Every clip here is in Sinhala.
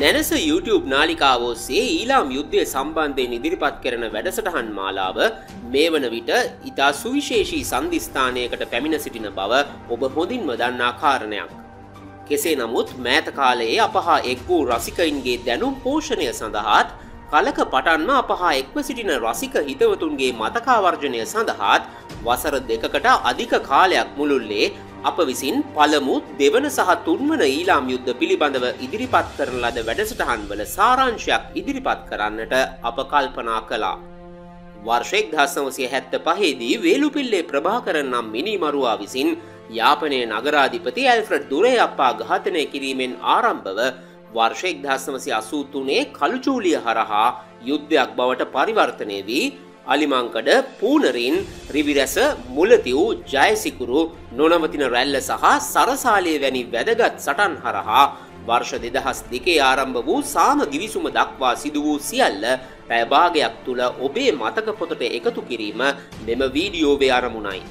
නැනස YouTube නාලිකාව ඔස්සේ ඊලාම් යුද්ධය සම්බන්ධයෙන් ඉදිරිපත් කරන වැඩසටහන් මාලාව මේ වන විට ඉතා සුවිශේෂී සන්ධිස්ථානයකට පැමිණ සිටින බව ඔබ හොඳින්ම දන්නා කාරණයක්. කෙසේ නමුත් මෑත කාලයේ අපහා එක් වූ රසිකයින්ගේ දැනුම් පෝෂණය සඳහාත් කලක පටන්ම අපහා එක්ව සිටින රසික හිතවතුන්ගේ මතකාවර්ජනය සඳහාත් වසර දෙකකට අධික කාලයක් මුළුල්ලේ අප විසින් පළමු දෙවන සහ තුන්වන ඊලාම් යුද්ධ පිළිබඳව ඉදිරිපත් කරන ලද වැඩසටහන් වල සාරංශයක් ඉදිරිපත් කරන්නට අප කල්පනා කළා. වර්ෂෙක් දහසනවසය හැත්ත පහේදී වේලුපිල්ලේ ප්‍රභාකරන් නම් මිනිමරුවා විසින් යාපනය නගරාධිපති ඇල්ෆ්‍රඩ් දුරේ අපා ඝාතනය කිරීමෙන් ආරම්භව වර්ෂෙක් දහසනවසය අසූතුනේ කළුචූලිය හරහා යුද්ධයක් බවට පරිවර්තනය වී අලිමංකඩ පූනරින් රිවිරැස මුලතිව් ජයසිකුරු නොනවතින රැල්ල සහ සරසාලය වැනි වැදගත් සටන් හරහා වර්ෂ දෙදහස් දෙකේ ආරම්භ වූ සාම ගිවිසුම දක්වා සිදු වූ සියල්ල පැබාගයක් තුළ ඔබේ මතක පොතට එකතු කිරීම මෙම වීඩියෝවේ අරමුණයි.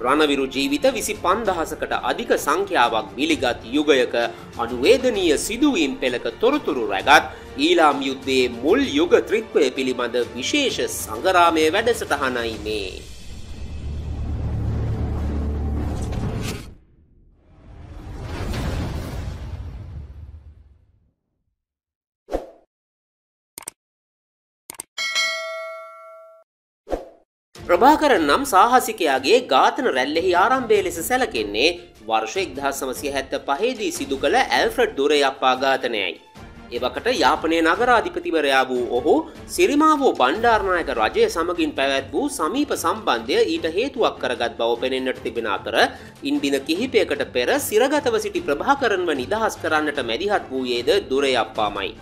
රණවිරු ජීවිත විසි පන්දහසකට අධික සංඛ්‍යාවක් බිලිගත් යුගයක අනුවේදනීය සිදුවීම් පෙළක තොරතුරු රැගත් ඊලාම් යුද්ධයේ මුල් යුග ත්‍රිත්වය පිළිබඳ විශේෂ සංගරාමය වැඩසටහනයි මේ. ප්‍රභාකරන් නම් සාහසිකයාගේ ඝාතන රැල්ලෙහි ආරම්භය ලෙස සැලකෙන්නේ වර්ෂ එක්දහස් සමසිය හැත්ත පහේදී සිදු කළ ඇල්ෆ්‍රඩ් දුරේ අපා ඝාතනයයි. එවකට යාපනය නගරාධිපතිවරයා වූ ඔහු සිරිමාවෝ බණ්ඩාර්නායක රජය සමගින් පැවැත් වූ සමීප සම්බන්ධය ඊට හේතුවක් කරගත් බව පෙනෙන්න්නට තිබෙන අතර ඉන්දින කිහිපයකට පෙර සිරගතව සිටි ප්‍රභාකරන්ව නිදහස් කරන්නට මැදිහත් වූයේද දුරේ අප්පාමයි.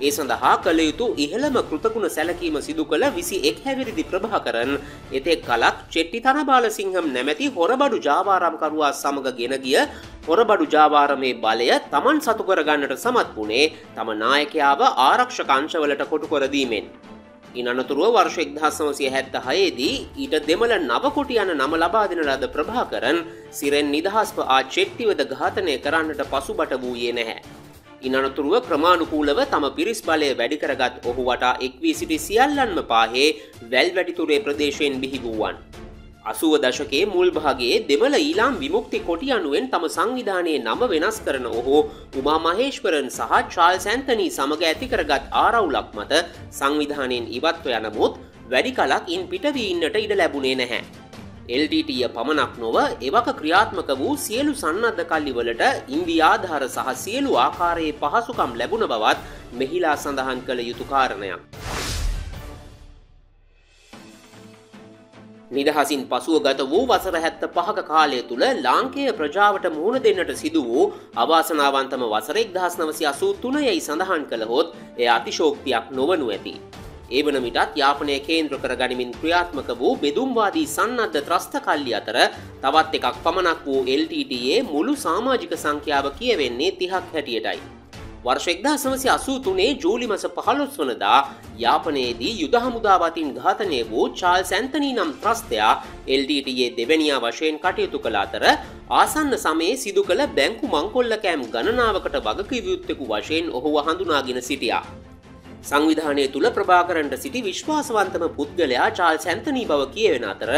ඒ සඳහා කළ යුතු ඉහළම කෘතකුණ සැලකීම සිදු කළ විසි එක් හැවිරිදි ප්‍රභාකරන් එතෙක් කලක් චෙට්ටි තනබාල සිංහම් නැමැති හොරබඩු ජාවාරම්කරුවා සමඟ ගෙන ගිය හොරබඩු ජාවාරමේ බලය තමන් සතුකරගන්නට සමත් වුණේ තම නායකයාව ආරක්ෂකංශවලට කොටු කොරදීමෙන්. ඉනතුරුව වර්ෂ එක්දහස්සමසිය හැත්ත හයේදී ඊට දෙමළ නවකොටි යන නම ලබාදින ලද ප්‍රභාකරන් සිරෙන් නිදහස්ව ආ චෙට්ටිවද ඝාතනය කරන්නට පසුබට වූයේ නැහැ. ඉනනතුරුව ක්‍රමාණුකූලව තම පිරිස් බලය වැඩිකරගත් ඔහු වටා එක්වී සිටි සියල්ලන්ම පාහේ වැල් වැඩිතුරේ ප්‍රදේශයෙන් බිහි වූවන්. අසුව දශකේ මුල්භාගේ දෙමළ ඊලාම් විමුක්ති කොටි අනුවෙන් තම සංවිධානයේ නම වෙනස් කරන ඔහු උමා මහේශ්වරන් සහ චාල් සැන්තනී සමඟ ඇතිකරගත් ආරවුලක් මත සංවිධානයෙන් ඉවත්ව යනමුත් වැඩි කලක් ඉන් පිටවීන්නට ඉඩ ලැබුණේ නැහැ. LTTය පමණක් නොව එවක ක්‍රියාත්මක වූ සියලු සන්නද්ධ කල්ලිවලට ඉන්දියාධාර සහ සියලු ආකාරයේ පහසුකම් ලැබුණ බවත් මෙහිලා සඳහන් කළ යුතුකාරණයක්. නිදහසින් පසුව ගත වූ වසර හැත්ත පහක කාලය තුළ ලාංකය ප්‍රජාවට මුහුණ දෙන්නට සිදු වූ අවාසනාවන්තම වසරෙක් දහස් නවසි අසූ තුනයයි සඳහන් කළහොත් එය අතිශෝක්තියක් නොවනු ඇති. ඒ වන විටත් යාපනය කේන්ද්‍ර කර ගනිමින් ක්‍රියාත්මක වූ බෙදුම්වාදී සන්නද්ධ ත්‍රස්ථ කල්ලි අතර තවත් එකක් පමණක් වූ LTTයේ මුළු සාමාජික සංඛ්‍යාව කියවෙන්නේ තිහක් හැටියටයි. වර්ෂෙක්දා සමසි අසූ තුනේ ජූලි මස පහළොස් වනදා යාපනයේදී යුද හමුදාවතින් ඝාතනය වූ චාල් සැන්තනී නම් ත්‍රස්තයා LDTයේ දෙවැනියා වශයෙන් කටයුතු කළ අතර ආසන්න සමයේ සිදු කළ බැංකු මංකොල්ල කෑම් ගණනාවකට වගකිවයුත්තෙකු වශයෙන් ඔහු හඳුනාගෙන සිටියා. සංවිධානය තුළ ප්‍රභාකරන්ට සිටි විශ්වාසවන්තම පුද්ගලයා චාල් සැන්තනී බව කියවෙන අතර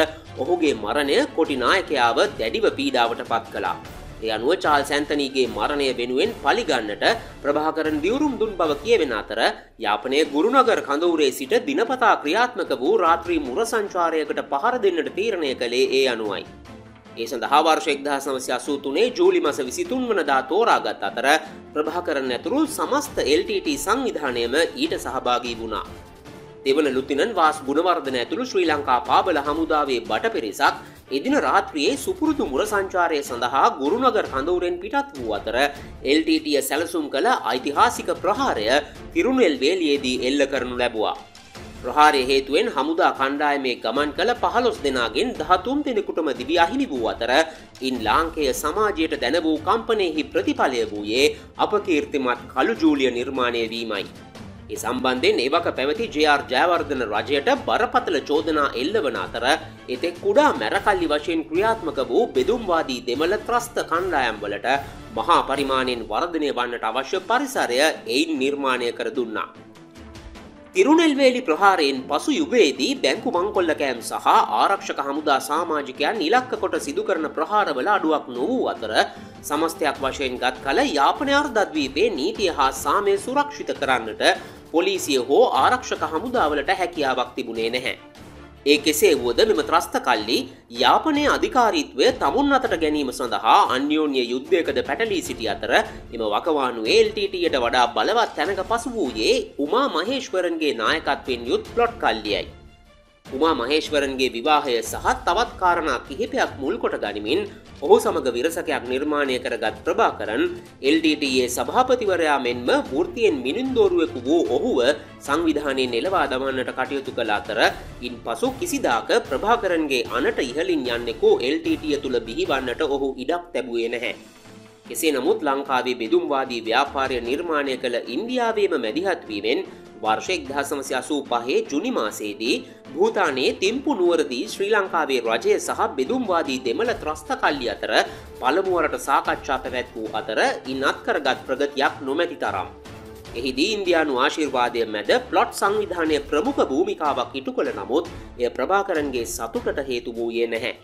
ඔහුගේ මරණය කොටිනායකයාව දැඩිව පීඩාවට පත් කලා. ඒ අනුව චාල් සැන්තනීගේ මරණය වෙනුවෙන් පලිගන්නට ප්‍රභාකරන් දියවරුම් දුන් බව කියවෙන අතර යාපනය ගුරුණගර කඳවුරේ සිට දිනපතා ක්‍රියාත්මක වූ රාත්‍රී මුර සංචාරයකට පහර දෙන්නට තීරණය කළේ ඒ අනුවයි. ඒ සඳහා වර්ෂ එක්දහස් නවසි අසූ තුනේ ජූලි මස විසිතුන් වනදා තෝරාගත් අතර ප්‍රභාකරන ඇතුරු සමස්ත LTT සංවිධානයම ඊට සහභාගී වුණා. දෙවන ලුතිනන් වාස් ගුණවර්ධන ඇතුළු ශ්‍රී ලංකා පාබල හමුදාවේ බට පිරිසක් එදින රාත්‍රියයේ සුපුරුදු මුර සංචාරය සඳහා ගුරුනගර කඳවුරෙන් පිටත් වූ අතර LTTය සැලසුම් කළ ඓතිහාසික ප්‍රහාරය තිරුණෙල් වේලියේදී එල්ල කරනු ලැබවා. ප්‍රහාරය හේතුවෙන් හමුදා කණ්ඩායමේ ගමන් කළ පහළොස් දෙනාගෙන් දහතුන් දෙනෙකුටම දිවි අහිමි වූ අතර ඉන් ලාංකය සමාජයට දැන වූ කම්පනයෙහි ප්‍රතිඵලය වූයේ අපකීර්තිමත් කළු ජූලිය නිර්මාණය වීමයි. ඒ සම්බන්ධයෙන් ඒවක පැවති ජR ජයවර්ධන රජයට බරපතල චෝදනා එල්ලවන අතර එතෙක් කුඩා මැරකල්ලි වශයෙන් ක්‍රියාත්මක වූ බෙදුම්වාදී දෙමළ ත්‍රස්ත කණ්ඩායම්වලට මහා පරිමාණයෙන් වර්ධනය වන්නට අවශ්‍ය පරිසරය එයින් නිර්මාණය කර දුන්නා. තිරුණෙල්වේලි ප්‍රහාරයෙන් පසු යුගයේදී බැංකු මංකොල්ලකෑම් සහ ආරක්ෂක හමුදා සාමාජිකයන් ඉලක්ක කොට සිදු කරන ප්‍රහාරවල අඩුවක් නොවූ අතර සමස්තයක් වශයෙන් ගත් කල යාපනය අර්ධද්වීපේ නීතිය හා සාමය සුරක්ෂිත කරන්නට පොලිසිය හෝ ආරක්ෂක හමුදාවලට හැකියාවක් තිබුණේ නැහැ. ඒ කෙසේ වුවද මෙම ත්‍රස්ත කල්ලි යාපනය අධිකාරීත්වය තමුන් අතට ගැනීම සඳහා අන්‍යෝන්‍ය යුද්ධයකද පැටලී සිටි අතර එම වකවානු ඒල්ටට වඩා බලවත් තැනක පසු වූයේ උමා මහේශ්වරන්ගේ නායකත්වෙන් යුත් ප්ලොට් කල්ලියයි. උමා මහේශ්වරන්ගේ විවාහය සහ තවත් කාරණා කිහිපයක් මුල් කොට ගනිමින් ඔහු සමඟ විරසකයක් නිර්මාණය කරගත් ප්‍රභාකරන් LDTයේ සභාපතිවරයා මෙන්ම වෘතියෙන් මිනින්දෝරුවෙකු වූ ඔහුව සංවිධානය නෙලවා දමන්නට කටයුතු කළ අතර ඉන් පසු කිසිදාක ප්‍රභාකරන්ගේ අනට ඉහලින් යන්නෙකෝ LTTය තුළ බිහිවන්නට ඔහු ඉඩක් තැබුවේ නැහැ. කෙසේ නමුත් ලංකාවේ බෙදුම්වාදී ව්‍යාපාරය නිර්මාණය කළ ඉන්දියාවේම මැදිහත්වීමෙන් වර්ෂෙක් දහසමසි අසූ පහේ ජුනිමාසේදී භූතානයේ තිම්පු නුවරදී ශ්‍රී ලංකාවේ රජය සහ බෙදුම්වාදී දෙමළ ත්‍රස්ත කල්ලි අතර පළමුුවරට සාකච්ඡා පැවැත් වූ අතර ඉන්නත් කරගත් ප්‍රගතියක් නොමැති තරම්. එහිදී ඉන්දයානු ආශිර්වාදය මැද ප්ලොට් සංවිධානය ප්‍රමුඛ භූමිකාවක් ඉටු කළ නමුත් එය ප්‍රභාකරන්ගේ සතුටට හේතු වූයේ නැහැ.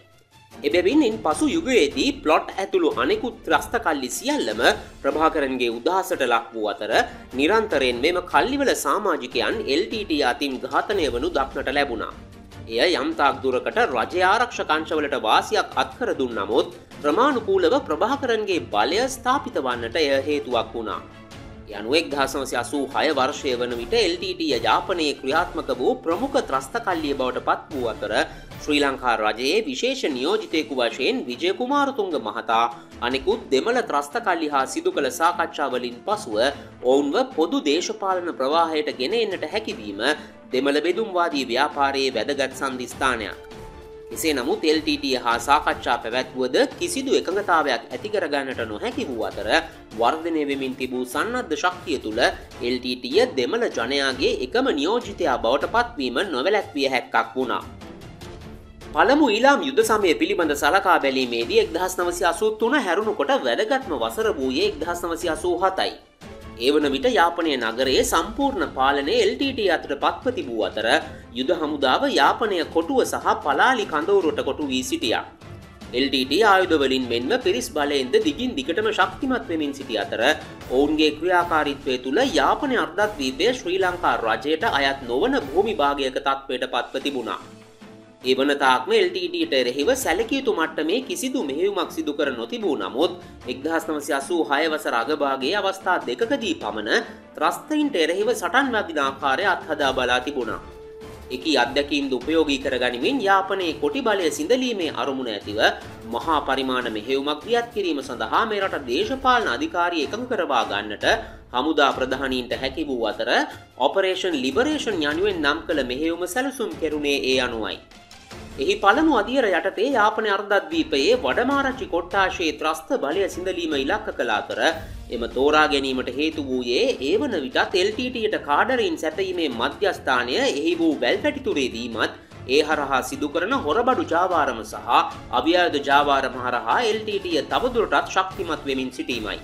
එබැවින් ඉන් පසු යුගයේදී ප්ලොට් ඇතුළු අනෙකුත් ත්‍රස්ථකල්ලි සියල්ලම ප්‍රභාකරන්ගේ උදහසට ලක් වූ අතර නිරන්තරයෙන් මෙම කල්ලිවල සාමාජිකයන් LTT අතින් ඝාතනය වනු දක්නට ලැබුණා. එය යම්තාක් දුරකට රජ ආරක්ෂකංශවලට වාසියක් අත්කර දුන් නමුත් ප්‍රමාණුකූලව ප්‍රභාකරන්ගේ බලය ස්ථාපිත වන්නට එය හේතුවක් වුණා. යනුවෙක් දහසමසි අසූ හය වර්ෂය වන විට LTT ජාපනයේ ක්‍රියාත්මක වූ ප්‍රමුඛ ත්‍රස්ත කල්ලිය බවට පත් වූ අතර ශ්‍රී ලංකා රජයේ විශේෂ නියෝජිතයකු වශයෙන් විජය කුමාරතුංග මහතා අනෙකුත් දෙමළ ත්‍රස්ත කල්ලි හා සිදු කළ සාකච්ඡාවලින් පසුව ඔවුන්ව පොදු දේශපාලන ප්‍රවාහයට ගෙන එන්නට හැකිවීම දෙමළ බෙදුම්වාදී ව්‍යාපාරයේ වැදගත් සන්ධිස්ථානයක්. එසේ නමුත් LTT හා සාකච්ඡා පැවැත්වුවද කිසිදු එකඟතාවයක් ඇතිකරගන්නට නොහැකි වූ අතර වර්ධනය වෙමින් තිබූ සන්නද්ධ ශක්තිය තුළ LTTය දෙමළ ජනයාගේ එකම නියෝජිතයා බවට පත්වීම නොවැලැක්විය හැක්කක් වුණා. පළමු ඊලාම් යුද සමය පිළිබඳ සලකා බැලීමේදී එක්දහස් නවසි අසූ තුන හැරුණු කොට වැදගත්ම වසර වූයේ එක්දහස් නවසි අසූ හතයි. ඒවන විට යාපනය නගරයේ සම්පූර්ණ පාලනය LTT අතට පත්ව තිබූ අතර යුද හමුදාව යාපනය කොටුව සහ පලාලි කඳවුරට කොටු වී සිටියා. LTT ආයුධවලින් මෙන්ම පිරිස් බලයෙන්ද දිගින් දිගටම ශක්තිමත් වෙමින් සිටි අතර ඔවුන්ගේ ක්‍රියාකාරිත්වය තුළ යාපනය අර්ධත්වීපය ශ්‍රී ලංකා රජයට අයත් නොවන භූමි භාගයක තත්වයට පත්ව තිබුණා. එවනතාක්ම LTTට එරෙහිව සැලකයුතු මට්ටමේ කිසිදු මෙහෙවුමක් සිදු කර නොතිබූ නමුත් එක්දහස්නමසි අසූ හයවසර අගභාගේ අවස්ථා දෙකකදී පමණ ත්‍රස්තයින්ට එරෙහිව සටන් වදිනාකාරය අත්හදා බලා තිබුණා. එකී අත්දැකීම් උපයෝගී කරගනිමින් යාපනයේ කොටි බලය සිඳලීමේ අරමුණ ඇතිව මහා පරිමාණ මෙහෙවුමක් ක්‍රියත් කිරීම සඳහා මේරට දේශපාලන අධිකාරී එකඟ කරවා ගන්නට හමුදා ප්‍රධානීන්ට හැකි වූ අතර ඔපරේෂන් ලිබරේෂන් යනුවෙන් නම් කළ මෙහෙවුම සැලසුම් කෙරුණේ ඒ අනුවයි. එහි පළමු අදියර යටතේ යාපන අර්ධද්වීපයේ වඩමාරච්චි කොට්ටාශයේ ත්‍රස්ත බලය සිඳලීම ඉලක්ක කළ අතර එම තෝරා ගැනීමට හේතු වූයේ ඒ වන විටත් එල්ටට කාඩරයින් සැපීමේ මධ්‍යස්ථානය එහි වූ වැල් පැටිතුරේදීමත් ඒ හරහා සිදු කරන හොරබඩු ජාවාරම සහ අභ්‍යාද ජාවාරම හරහා එල්ටටිය තවදුරටත් ශක්තිමත් වෙමින් සිටීමයි.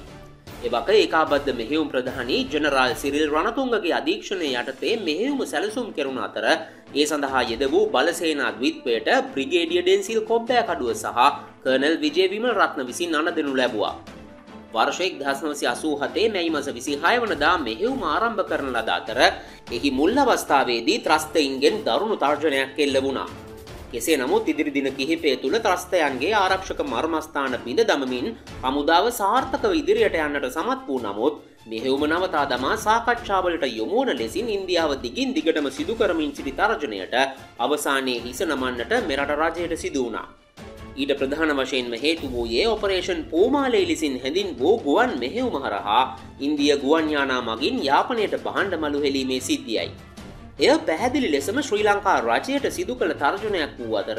එවක ඒකාබද්ධ මෙහෙවුම් ප්‍රධානී ජනරාල් සිරිල් රණතුන්ගගේ අධීක්ෂණය යටතේ මෙහෙවුම සැලසුම් කෙරුණ අතර ඒ සඳහා යෙද වූ බලසේනා ද්විත්වයට බ්‍රිගේඩිය ඩෙන්සිල් කොබ්බෑ කඩුව සහ කර්නල් විජය විමල් රත්න විසින් අන දෙනු ලැබවා. වර්ෂෙක් දහස්නවසි අසූ හතේ මැයි මස විසි හය වනදා මෙහෙවුම් ආරම්භ කරන ලද අතර එහි මුල් අවස්ථාවේදී ත්‍රස්තයින්ගෙන් දරුණු තර්ජනයක් එල්ල වුණා. කෙසේ නමුත් ඉදිරි දින කිහිපය තුළ ත්‍රස්තයන්ගේ ආරක්ෂක මර්මස්ථාන පිඳ දමමින් හමුදාව සාර්ථකව ඉදිරියට යන්නට සමත් වූ නමුත් මෙහෙවුම නවතා දමා සාකච්ඡාවලට යොමුවන ලෙසින් ඉන්දියාව දිගින් දිගටම සිදු කරමින් සිටි තර්ජනයට අවසානයේ හිස නමන්නට මෙරට රජයට සිදුවනා. ඊට ප්‍රධාන වශයෙන්ම හේතු වූයේ ඔපරේෂන් පෝමාලේ ලෙසින් හැඳින් වූ ගුවන් මෙහෙවුම හරහා ඉන්දිය ගුවන්යානා මගින් යාපනයට බහන්ඩ මලු හෙලීමේ සිද්ධියයි. එය පැහැදිලි ලෙසම ශ්‍රී ලංකා රජයට සිදු කළ තර්ජනයක් වූ අතර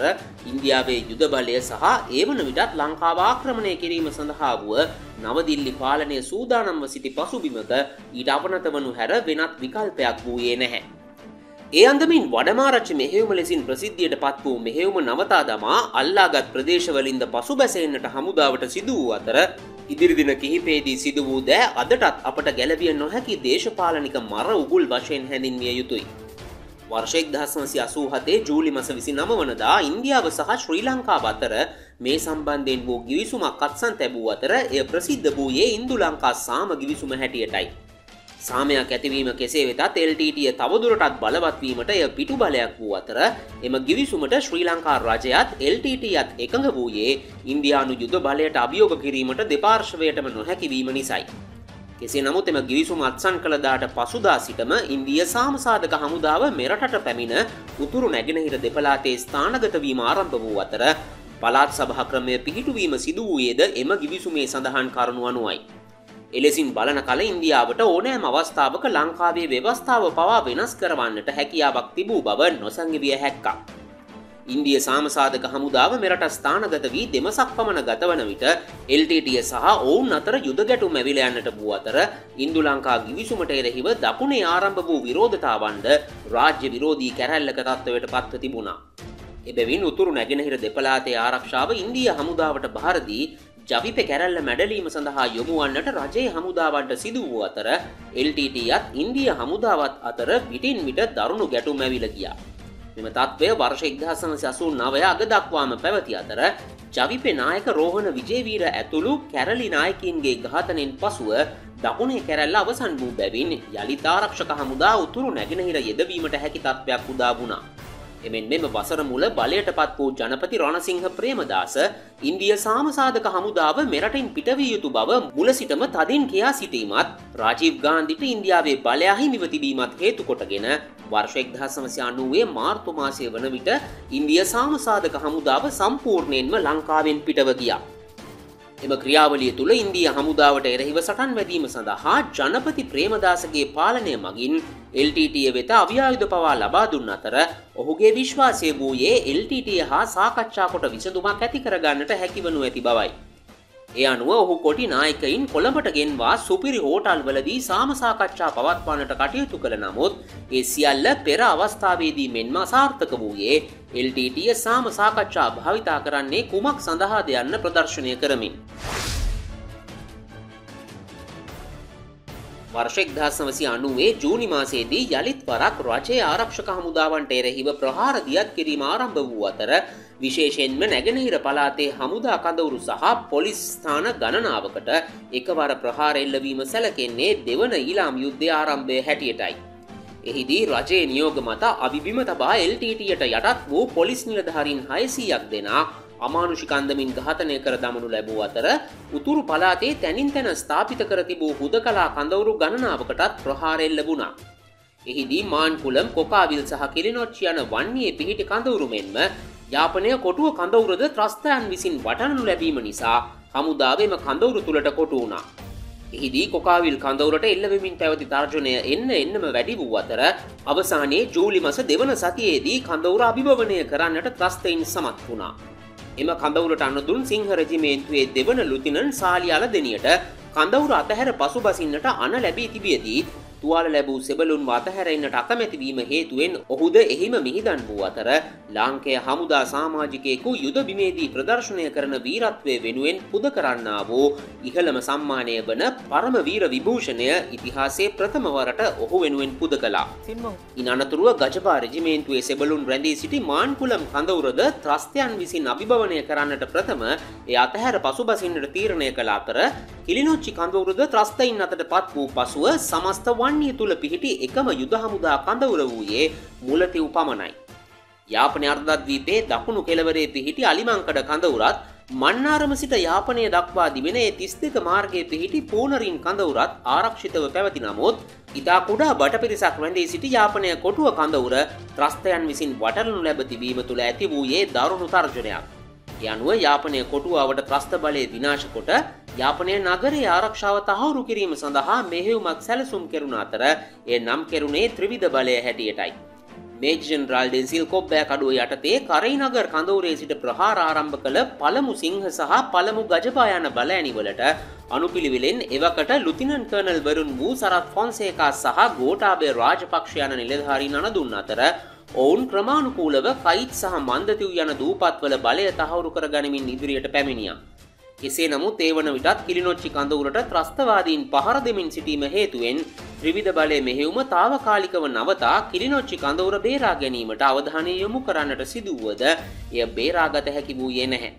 ඉන්දියාවේ යුද බලය සහ ඒවන විටත් ලංකාව ආක්‍රමණය කිරීම සඳහා වුව නවදිල්ලි පාලනය සූදානම්ව සිටි පසුබිමක ඊට අපනත වනු හැර වෙනත් විකල්පයක් වූයේ නැහැ. ඒ අන්දමින් වඩමාරච්ච මෙහෙවුම ලෙසින් ප්‍රසිද්ධියට පත් වූ මෙහෙවුම නවතා දමා අල්ලාගත් ප්‍රදේශවලින්ද පසු බැසෙන්න්නට හමුදාවට සිදු වූ අතර ඉදිරිදින කිහිපේදී සිදු වූ දෑ අදටත් අපට ගැලවිය නොහැකි දේශපාලනික මර උගුල් වශයෙන් හැඳින්විය යුතුයි. වර්ෂෙක් දහස්වසි අසූ හතේ ජූලි මස විසි නම වනදා ඉන්දියාව සහ ශ්‍රී ලංකා අතර මේ සම්බන්ධයෙන් වූ ගිවිසුමක් අත්සන් තැබූ අතර එය ප්‍රසිද්ධ වූයේ ඉන්දු ලංකා සාම ගිවිසුම හැටියටයි. සාමයක් ඇතිවීම කෙසේ වෙතත් එල්ටටිය තවදුරටත් බලවත්වීමට එය පිටු බලයක් වූ අතර එම ගිවිසුමට ශ්‍රී ලංකා රජයත් එල්ටටියත් එකඟ වූයේ ඉන්දයානු යුද බලයට අභියෝග කිරීමට දෙපාර්ශවයටම නොහැකිවීම නිසයි. කෙසේ නමුත් එම ගිවිසුම අත්සන් කළදාට පසුදා සිටම ඉන්දිය සාමසාධක හමුදාව මෙරටට පැමිණ උතුරු නැගෙනහිර දෙපලාතේ ස්ථානගතවීම ආරම්භ වූ අතර පලාත් සභහක්‍රමය පිහිටුවීම සිදුවූයේද එම ගිවිසුමේ සඳහන් කරුණු අනුවයි. එලෙසින් බලන කල ඉන්දියාවට ඕනෑම අවස්ථාවක ලංකාවේ ව්‍යවස්ථාව පවා වෙනස් කරවන්නට හැකියාවක් තිබූ බව නොසංගවිය හැක්කා. ඉන්දිය සාමසාධක හමුදාව මෙරට ස්ථානගත වී දෙමසක් පමණ ගතවන විට එල්ටටිය සහ ඔවුන් අතර යුද ගැටු මැවිලයන්නට වූ අතර ඉන්දු ලංකා ගිවිසුමට එරෙහිව දකුණේ ආරම්භ වූ විරෝධතාවන්ඩ රාජ්‍ය විරෝධී කැරැල්ලක තත්ත්වයට පත්ව තිබුණා. එබැවින් උතුරු නැගෙනහිර දෙපලාතේ ආරක්ෂාව ඉන්දිය හමුදාවට භාරදී ජවිප කැරල්ල මැඩලීම සඳහා යොමුවන්නට රජයේ හමුදාවන්ට සිදු වූ අතර එල්ටටත් ඉන්දිය හමුදාවත් අතර විටින් විට දරුණු ගැටුම් ඇවිල ගියා. මෙම තත්ත්වය වර්ෂ එක්දහසම සසූ නවය අග දක්වාම පැවති අතර ජවිපෙ නායක රෝහණ විජේවීර ඇතුළු කැරලි නායකින්ගේ ඝාතනෙන් පසුව දකුණේ කැරැල්ල අවසන් වූ බැවින් යළි තාරක්ෂක හමුදා උතුරු නැගෙනහිර යෙදවීමට හැකි තත්ත්වයක් උදා වුණා. එමෙන් මෙම වසර මුල බලයට පත් වූ ජනපති රණසිංහ ප්‍රේමදාස ඉන්දිය සාමසාධක හමුදාව මෙරටින් පිටවිය යුතු බව මුල සිටම තදින් කියා සිටීමත් රාජීව් ගාන්ධිට ඉන්දියාවේ බලයාහිමිව තිබීමත් හේතු කොටගෙන වර්ෂෙක් දහසමසය අනුවේ මාර්තු මාසය වන විට ඉන්දිය සාමසාධක හමුදාව සම්පූර්ණයෙන්ම ලංකාවෙන් පිටව ගියා. එම ක්‍රියාවලිය තුළ ඉන්දිය හමුදාවට එරහිව සටන් වැදීම සඳහා ජනපති ප්‍රේමදාසගේ පාලනය මගින් එල්ටටිය වෙත අව්‍යායුධ පවා ලබා දුන්න අතර ඔහුගේ විශ්වාසය වූයේ එල්ටටිය හා සාකච්ඡා කොට විසඳුමක් ඇති කරගන්නට හැකිවනු ඇති බවයි. ඒ අනුව ඔහු කොටි නායකයින් කොළඹට ගෙන්වා සුපිරි හෝටල් වලදී සාමසාකච්ඡා පවත්වානට කටයුතු කළ නමුත් ඒ සියල්ල පෙර අවස්ථාවේදී මෙන්ම සාර්ථක වූයේ එල්ටටිය සාම සාකච්ඡා භාවිතා කරන්නේ කුමක් සඳහා දෙයන්න ප්‍රදර්ශනය කරමින්. වර්ෂෙක් දහස්නවසි අනුවේ ජූනි මාසේදී යළිත් වරක් රජයේ ආරක්ෂක හමුදාවන්ට එරෙහිව ප්‍රහාර දියත් කිරීම ආරම්භ වූ අතර විශේෂයෙන්ම නැගෙනහිර පලාතේ හමුදා කඳවුරු සහ පොලිස් ස්ථාන ගණනාවකට එකවර ප්‍රහාර එල්ලවීම සැලකෙන්නේ දෙවන ඊලාම් යුද්ධය ආරම්භය හැටියටයි. එහිදී රජයේ නියෝග මත අභිබිම තබා එල්ටට යටත් වූ පොලිස් නිලධහරින් හයසීයක් දෙනා අමානුෂිකන්දමින් ඝාතනය කර දමනු ලැබූ අතර උතුරු පලාතේ තැනින් තැන ස්ථාපිත කර තිබූ හුද කලා කඳවුරු ගණනාවකටත් ප්‍රහාරෙල් ලැබුණා. එහිදී මාන්කුලම් කොකාවිල් සහ කිරිනොච්ච යන වන්නේ පිහිටි කඳවුරු මෙන්ම යාපනය කොටුව කඳවුරද ත්‍රස්තයන් විසින් වටනු ලැබීම නිසා හමුදාවම කඳවුරු තුළට කොටු වුණා. එහිදී කොකාවිල් කඳවුරට එල්ලවෙමින් පැවති තර්ජනය එන්න එන්නම වැඩි වූ අතර අවසානයේ ජූලි මස දෙවන සතියේදී කඳවුර අභිභවනය කරන්නට ත්‍රස්තයින් සමත් වුණා. එම කඳවුරට අන්නදුන් සිංහ රජිමේන්තුවේ දෙවන ලුතිනන් සාලියාල දෙනියට කඳවුර අතහැර පසු බසින්නට අන ලැබී තිබියදී තුවාල ලැබූ සෙබලුන් අතහැරෙන්න්නට අකමැතිවීම හේතුවෙන් ඔහුද එහිම මිහිදන් වූ අතර ලාංකය හමුදා සාමාජිකයෙකු යුද බිමේදී ප්‍රදර්ශනය කරන වීරත්වය වෙනුවෙන් පුද කරන්නා වූ ඉහළම සම්මානය වන පරම වීර විභූෂණය ඉතිහාසේ ප්‍රථමවරට ඔහු වෙනුවෙන් පුද කලා. ඉන් අනතුරුව ගජපා රජිමේන්තුවේ සෙබලුන් රැඳී සිටි මාන්කුලම් කඳවුරද ත්‍රස්තයන් විසින් අභිභවනය කරන්නට ප්‍රථම එය අතහැර පසුබසින්නට තීරණය කළ අතර කිලිනොච්චි කඳවුරුද ත්‍රස්තයින් අතට පත් වූ පසුව සමස්ත වන්නේ තුළ පිහිටි එකම යුද හමුදා කඳවුර වූයේ මුලතිව් පමණයි. යාපනය අර්ධද්වීපේ දකුණු කෙලවරේ පිහිටි අලිමංකඩ කඳවුරත් මන්නාරම සිට යාපනය දක්වා දිවෙනේ තිස්තික මාර්ගය පිහිටි පූනරින් කඳවුරත් ආරක්ෂිතව පැවති නමුත් ඉතා කුඩා බට පිරිසක් වැඳේ සිටි යාපනය කොටුව කඳවුර ත්‍රස්තයන් විසින් වටලනු ලැබතිවීම තුළ ඇති වූයේ දරුණු තර්ජනයක්. යනුව යාපනය කොටුවාවට ප්‍රස්ථ බලය විනාශකොට යාපනය නගරේ ආරක්ෂාව තහවුරු කිරීම සඳහා මෙහෙවුමක් සැලසුම් කෙරුණ අතර එය නම් කෙරුණේ ත්‍රිවිධ බලය හැටියටයි. මේජ ජනරාල් ඩෙන්සිල් කොබ්බෑ කඩුව යටතේ කරයිනගර් කඳවරේ සිට ප්‍රහාර ආරම්භ කළ පළමු සිංහ සහ පළමු ගජපායන බලඇනිවලට අනුපිළිවිලෙන් එවකට ලුතිනන් කර්නල් වරුන් වූ සරත් ෆොන්සේකා සහ ගෝටාබේ රාජපක්ෂයන නිලධාරී නන දුන්න අතර ඔවුන් ක්‍රමාණුකූලව කයිත් සහ මන්දතිව් යන දූපත්වල බලය තහවුරු කර ගනිමින් ඉදිරියට පැමිණියා. එසේ නමුත් ඒ වන විටත් කිලිනොච්චි කඳවුරට ත්‍රස්තවාදීන් පහර දෙමින් සිටීම හේතුවෙන් ත්‍රිවිධ බලය මෙහෙවුම තාවකාලිකව නවතා කිලිනොච්චි කඳවුර බේරා ගැනීමට අවධානය යොමු කරන්නට සිදුවුවද එය බේරාගත හැකි වූයේ නැහැ.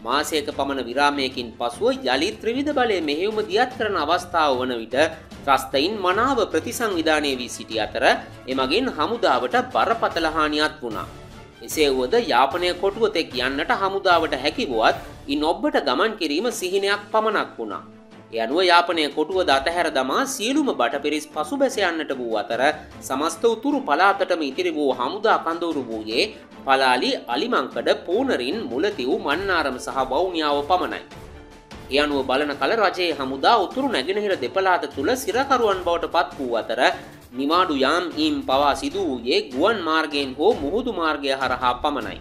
මාසයක පමණ විරාමයකින් පසුව යළි ත්‍රිවිධ බලය මෙහෙවුම දියත් කරන අවස්ථාව වන විට ත්‍රස්තයින් මනාව ප්‍රතිසංවිධානය වී සිටි අතර එමගින් හමුදාවට බරපතලහානියත් වුණා. එසේ වුවද යාපනය කොටුවතෙක් යන්නට හමුදාවට හැකිවුවත් ඉන් ඔබ්බට ගමන් කිරීම සිහිනයක් පමණක් වුණා. යනුව යාපනය කොටුව දතහැර දමා සියලුම බට පිරිස් පසු බැසයන්නට වූ අතර සමස්ත උතුරු පලාතටම ඉතිරි වූ හමුදා කඳවුරු වූයේ පලාලි අලිමංකඩ පූනරින් මුලතිව් මන්නාරම සහ බෞනියාව පමණයි. ඒ අනුව බලන කල රජයේ හමුදා උතුරු නැගෙනහිර දෙපලාත තුළ සිරකරුවන් බවට පත් වූ අතර නිමාඩු යාම් ඊම් පවා සිදු වූයේ ගුවන් මාර්ගයෙන් හෝ මුහුදු මාර්ගය හරහා පමණයි.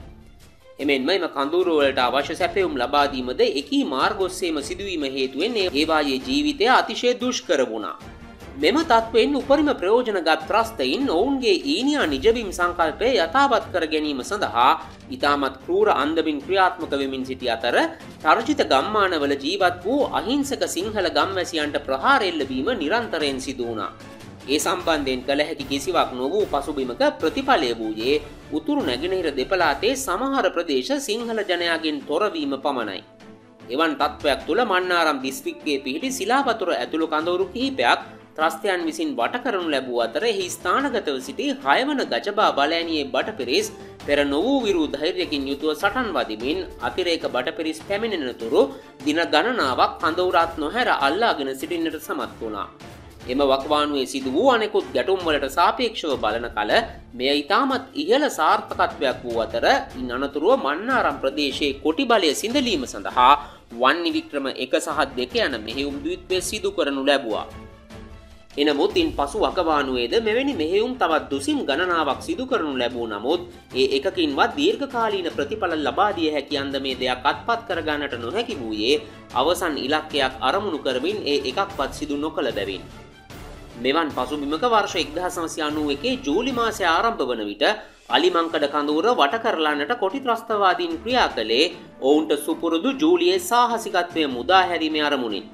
එමෙන්ම එම කඳුරුවලට අවශ්‍ය සැපයුම් ලබාදීමද එකී මාර්ගොස්සේම සිදුවීම හේතුවෙන් ඒවායේ ජීවිතය අතිශය දුෂ්කර වුණා. මෙම තත්ත්වයෙන් උපරිම ප්‍රයෝජනගත් ත්‍රස්තයින් ඔවුන්ගේ ඊනියා නිජබිම් සංකල්පය යථාවත් කර ගැනීම සඳහා ඉතාමත් කරූර අන්දමින් ක්‍රියාත්මක වෙමින් සිටි අතර තර්ජිත ගම්මානවල ජීවත් වූ අහිංසක සිංහල ගම්වැසියන්ට ප්‍රහාරෙල්ලවීම නිරන්තරයෙන් සිදුවුණා. ඒ සම්බන්ධයෙන් කළ හැකි කිසිවක් නොවූ පසුබිමක ප්‍රතිඵලය වූයේ උතුරු නැගෙනහිර දෙපලාතේ සමහර ප්‍රදේශ සිංහල ජනයාගෙන් තොරවීම පමණයි. එවන් තත්ත්වයක් තුළ මන්නාරම් දිස්ත්‍රික්කයේ පිහිටි සිලාපතුර ඇතුළු කඳවුරු කිහිපයක් ත්‍රස්තයන් විසින් වට කරනු ලැබූ අතර එහි ස්ථානගතව සිටි හයවන ගජබා බලෑනියේ බට පිරිස් පෙර නොවූ විරු ධෛර්යකින් යුතුව සටන් වදිමින් අතිරේක බට පිරිස් පැමිණෙනතුරු දින ගණනාවක් කඳවුරත් නොහැර අල්ලාගෙන සිටින්නට සමත් වුණා. එම වකවානුවේ සිදු වූ අනෙකුත් ගැටුම්වලට සාපේක්ෂව බලන කල මෙය ඉතාමත් ඉහළ සාර්ථකත්වයක් වූ අතර ඉන් අනතුරුව මන්නාරම් ප්‍රදේශයේ කොටි බලය සිඳලීම සඳහා වන්නි වික්‍රම එක සහ දෙක යන මෙහෙවුම් දවිත්වය සිදු කරනු ලැබවා. එනමුත් ඉන් පසු වකවානුවේද මෙවැනි මෙහෙවුම් තවත් දුසිම් ගණනාවක් සිදු කරනු ලැබූ නමුත් ඒ එකකින්වත් දීර්ඝකාලීන ප්‍රතිඵල ලබාදිය හැකි අන්ද මේ දෙයක් අත්පත් කරගන්නට නොහැකි වූයේ අවසන් ඉලක්කයක් අරමුණු කරමින් ඒ එකක්වත් සිදු නොකළ බැවින්. මෙවන් පසුබිමක වර්ෂ එක්දහ සමසි අනුව එකේ ජූලි මාසය ආරම්භ වන විට අලිමංකඩ කඳුර වට කරලාන්නට කොටි ත්‍රස්තවාදීන් ක්‍රියා කළේ ඔවුන්ට සුපුරුදු ජූලියේ සාහසිකත්වය මුදා හැරීම අරමුණින්.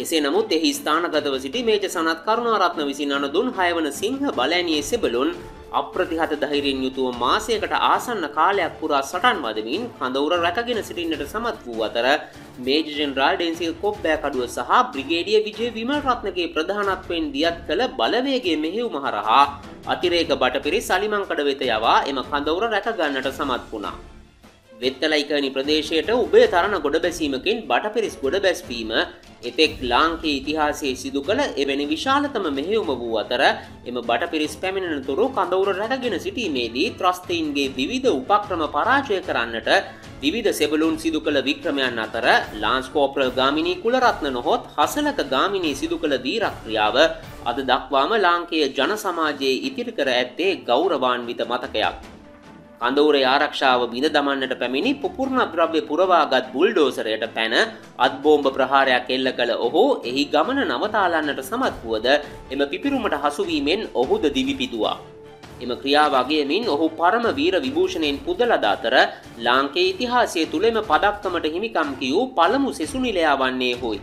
කෙසේ නමුත් එහි ස්ථානගතව සිටි මේජ සනත් කරුණාරත්න විසින් අනදුන් හයවන සිංහ බලෑනියේ සෙබලුන් අප්‍රතිහත දහිරින් යුතුව මාසයකට ආසන්න කාලයක් පුරා සටන් වදමින් කඳවුර රැකගෙන සිටින්නට සමත් වූ අතර මේජ ජෙනරාල් ඩෙන්සිල් කොබ්බෑ කඩුව සහ බ්‍රිගේඩිය විජය විමල් රත්නගේ ප්‍රධානත්වයෙන් දියත් කළ බලවේගේ මෙහෙවුම හරහා අතිරේක බටපිරි සලිමංකඩ වෙත යවා එම කඳවුර රැකගන්නට සමත් වුණා. වෙත්තලයිකනි ප්‍රදේශයට උබේ තරණ ගොඩ බැසීමකින් බටපිරිස් ගොඩ බැස්වීම එතෙක් ලාංකේ ඉතිහාසයේ සිදු කළ එවැනි විශාලතම මෙහෙවුම වූ අතර එම බටපිරිස් පැමිණෙන තුරු කඳවුර රැකගෙන සිටීමේදී ත්‍රස්තයින්ගේ විවිධ උපක්‍රම පරාජය කරන්නට විවිධ සෙබලුන් සිදු කළ වික්‍රමයන් අතර ලාන්ස්කෝප්‍ර ගාමිනී කුලරත්න නොහොත් හසලක ගාමිනී සිදු කළ වීරක්‍රියාව අද දක්වාම ලාංකය ජන සමාජයේ ඉතිරි කර ඇත්තේ ගෞරවාන්විත මතකයක්. කඳවුරේ ආරක්ෂාව බිඳ දමන්නට පැමිණි පුපුර්ණ ද්‍රව්‍ය පුරවාගත් බුල්ඩෝසරයට පැන අත්බෝම්භ ප්‍රහාරයක් එල්ල කළ ඔහු එහි ගමන නවතාලන්නට සමත් වුවද එම පිපිරුමට හසුවීමෙන් ඔහුද දිවිපිදුවා. එම ක්‍රියාවගේමින් ඔහු පරම වීර විභූෂණයෙන් පුදලද අතර ලාංකේ ඉතිහාසය තුළෙම පදක්කමට හිමිකම් කියූ පළමු සෙසුනිලයා වන්නේ හොයි.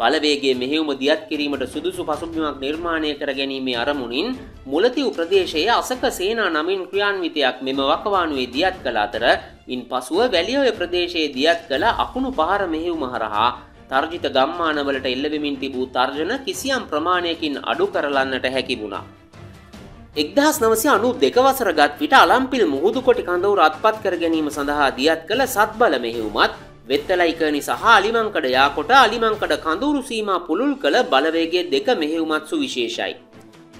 බලවේගේ මෙහෙවුම දියත් කිරීමට සුදුසු පසුබිමක් නිර්මාණය කර ගැනීමේ අරමුණින් මුලතිව් ප්‍රදේශයේ අසක සේනා නමින් ක්‍රියාන්විතයක් මෙම වකවානුවේ දියත් කළ අතර ඉන් පසුව වැලියොය ප්‍රදේශයේ දියත් කළ අකුණු පහර මෙහෙවුම හරහා තර්ජිත ගම්මානවලට එල්ලවෙමින් තිබූ තර්ජන කිසියම් ප්‍රමාණයකින් අඩු කරලන්නට හැකි වුණා. එක්දහස් නවසි අනු දෙකවසර ගත් විට අලම්පිල් මුහුදු කොටි කඳවු රත්පත් කර ගැනීම සඳහා දියත් කළ සත්බල මෙහෙවුමත් වෙත්තලයිකනි සහ අලිමංකඩ යාකොට අලිමංකඩ කඳුරු සීමා පුළුල් කළ බලවේගේ දෙක මෙහෙවුමත්සු විශේෂයි.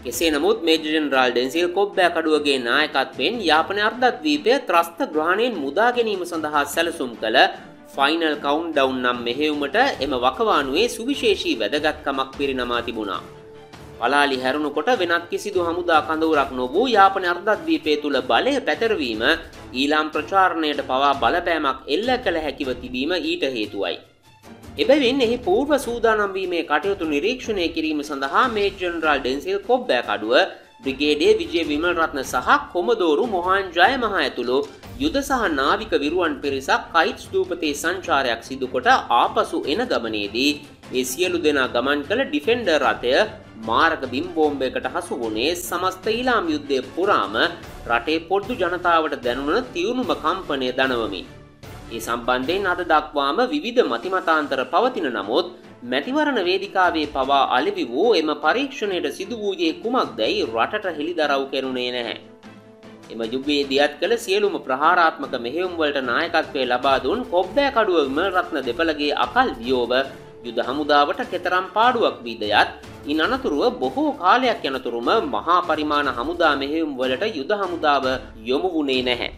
කෙසේ නමුත් මේජජනරාල් ඩෙන්සිල් කොබ්බෑ කඩුවගේ නායකත්වෙන් යාපන අර්ධත්වීපය ත්‍රස්ත ග්‍රහණයෙන් මුදා ගැනීම සඳහා සැලසුම් කළ ෆයිනල් කවුන්් ඩවුන් නම් මෙහෙවුමට එම වකවානුවේ සුවිශේෂී වැදගත්කමක් පිරිනමා තිබුණා. පලාලි හැරුණුකොට වෙනත් කිසිදු හමුදා කඳවුරක් නොවූ යාපන අර්ධද්වීපය තුළ බලය පැතරවීම ඊලාම් ප්‍රචාරණයට පවා බලපෑමක් එල්ල කළ හැකිව තිබීම ඊට හේතුවයි. එබැවින් එහි පූර්ව සූදානම්වීමේ කටයුතු නිරීක්ෂණය කිරීම සඳහා මේ ජනරල් ඩෙන්සිල් කොබ්බෑ කඩුව බ්‍රිගේඩේ විජය විමල්රත්න සහ කොමදෝරු මොහන් ජය මහ ඇතුළු යුද සහ නාවික විරුවන් පිරිසක් කයිට් ස්තූපතේ සංචාරයක් සිදුකොට ආපසු එන ගමනේදී ඒ සියලු දෙනා ගමන් කළ ඩිෆෙන්ඩර් රථය මාරක බිම්බෝම්බයකට හසු වුණේ සමස්ත ඊලාම් යුද්ධය පුරාම රටේ පොඩ්ඩු ජනතාවට දැනුවන තියුණුම කම්පනය දනවමින්. ඒ සම්බන්ධයෙන් අද දක්වාම විවිධ මතිමතාන්තර පවතින නමුත් මැතිවරණ වේදිකාවේ පවා අලිවි වූ එම පරීක්ෂණයට සිදු වූයේ කුමක් දැයි රටට හෙළි දරව් කෙරුණේ නැහැ. එම යුගයේ දියත් කළ සියලුම ප්‍රහාරාත්මක මෙහෙයුම්වලට නායකත්වය ලබා දුන් කොබ්බෑ කඩුව විමල් රත්න දෙපළගේ අකල් වියෝව යුද හමුදාවට කෙතරම් පාඩුවක් වීදයත් ඉන් අනතුරුව බොහෝ කාලයක් යනතුරුම මහා පරිමාණ හමුදා මෙහෙයුම් වලට යුද හමුදාව යොමු වුණේ නැහැ.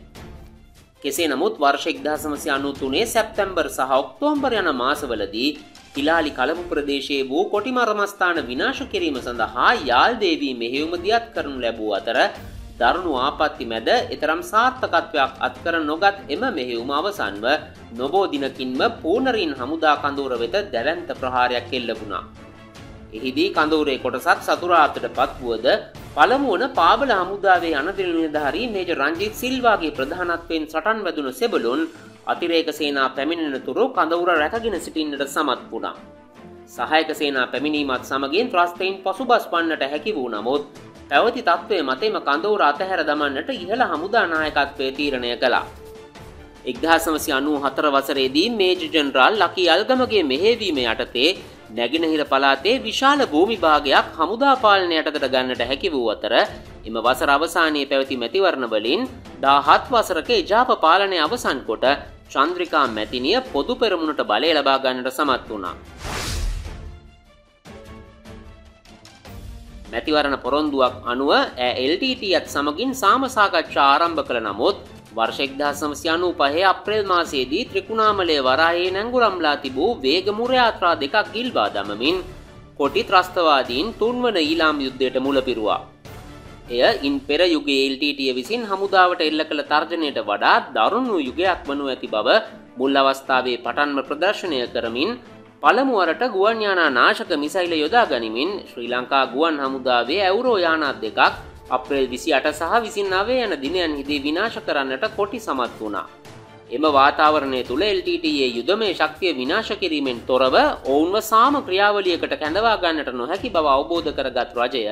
කෙසේ නමුත් වර්ෂ එක්දාසමසි අනුතුනේ සැප්තැම්බර් සහ ඔක්තෝම්බර් යන මාසවලදී හිලාලි කළමු ප්‍රදේශයේ වූ කොටි මරමස්ථාන විනාශ කිරීම සඳහා යාල්දේවී මෙහෙයුම දියත් කරනු ලැබූ අතර දරුණු ආපත්ති මැද එතරම් සාර්ථකත්වයක් අත්කර නොගත් එම මෙහෙවුම අවසන්ව නොබෝ දිනකින්ම පූනරින් හමුදා කඳවුර වෙත දැවන්ත ප්‍රහාරයක් එල්ලබුණා. එහිදී කඳවුරේ කොටසක් සතුරාතට පත්වුවද පළමුුවන පාබල හමුදාවේ අනදිල් නිධාරී මේජ රංජිත් සිල්වාගේ ප්‍රධානත්වයෙන් සටන් වැදුන සෙබලුන් අතිරේක සේනා පැමිණෙන තුරු කඳවුර රැකගෙන සිටින්නට සමත් වුණා. සහයක සේනා පැමිණීමත් සමගින් ත්‍රස්තයින් පසුබස් පන්නට හැකි වූ නමුත් පැවති තත්ත්වය මතෙම කඳවුර අතහැර දමන්නට ඉහළ හමුදා නායකත්වය තීරණය කළා. එක්දහසමසි අනූ හතර වසරේදී මේජ ජනරාල් ලකි අල්ගමගේ මෙහෙවීම යටතේ නැගෙනහිර පලාතේ විශාල භූමි භාගයක් හමුදා පාලනය යටතට ගන්නට හැකි වූ අතර එම වසර අවසානයේ පැවති මැතිවරණ වලින් දාහත් වසරක එජාප පාලනය අවසන් කොට චන්ද්‍රිකා මැතිනිය පොදු පෙරමුණට බලය ලබා ගන්නට සමත් වුණා. මැතිවරණ පොරොන්දුවක් අනුව LTTත් සමගින් සාමසාකච්ඡා ආරම්භ කළ නමුත් වර්ෂෙක්දා සමස්යනු පහේ අප්‍රේල් මාසේදී ත්‍රිකුණාමලේ වරායේ නැංගුරම්ලා තිබූ වේගමුරයාත්‍රා දෙකක් ගිල්වා දමමින් කොටි ත්‍රස්තවාදීන් තුන්වන ඊලාම් යුද්ධයට මුලපිරුවා. එය ඉන් පෙර යුගේ එල්ටටිය විසින් හමුදාවට එල්ල කළ තර්ජනයට වඩා දරුණු යුගයක් වනු ඇති බව මුල් අවස්ථාවේ පටන්ම ප්‍රදර්ශනය කරමින් පළමුවරට ගුවන්යානා නාශක මිසයිල යොදා ගනිමින් ශ්‍රී ලංකා ගුවන් හමුදාවේ ඇවරෝ යානාත් දෙකක් අප්‍රේල් විසි අට සහ විසින් නවේ යන දිනයන් හිදී විනාශ කරන්නට කොටි සමත් වුණා. එම වාතාවරණය තුළ එල්ටටයේ යුදමේ ශක්තිය විනාශ කිරීමෙන් තොරව ඔවුන්ව සාම ක්‍රියාවලියකට කැඳවා ගන්නට නොහැකි බව අවබෝධ කරගත් රජය